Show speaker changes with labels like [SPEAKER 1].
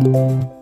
[SPEAKER 1] Música